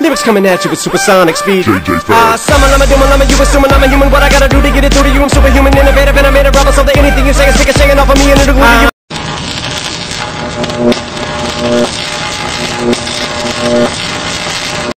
Lyrics coming at you with supersonic speed. JJ Fast. Uh, summon, I'm a demon, I'm a you assuming I'm a human, what I